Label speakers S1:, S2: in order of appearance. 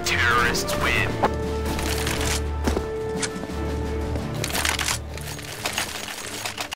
S1: terrorists win.